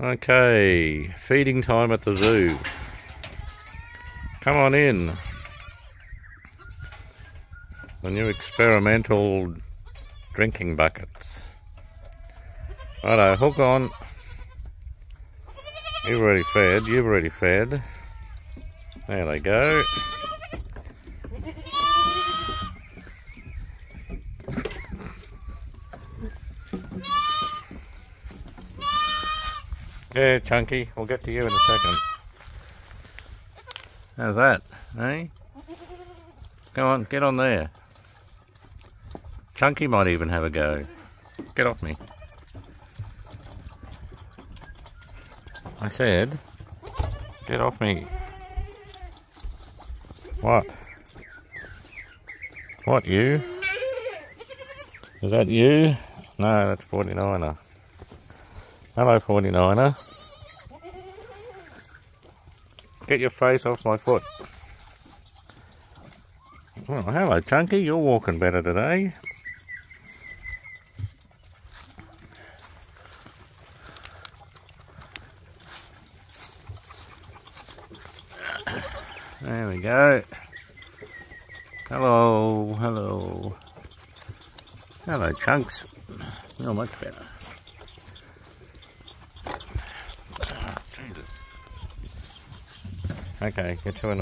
Okay, feeding time at the zoo. Come on in. The new experimental drinking buckets. Righto, hook on. You've already fed, you've already fed. There they go. Yeah, Chunky, we'll get to you in a second. How's that, eh? Go on, get on there. Chunky might even have a go. Get off me. I said, get off me. What? What, you? Is that you? No, that's 49er. Hello, 49er. Get your face off my foot. Oh, hello, Chunky. You're walking better today. There we go. Hello, hello. Hello, Chunks. You're much better. Okay, get to an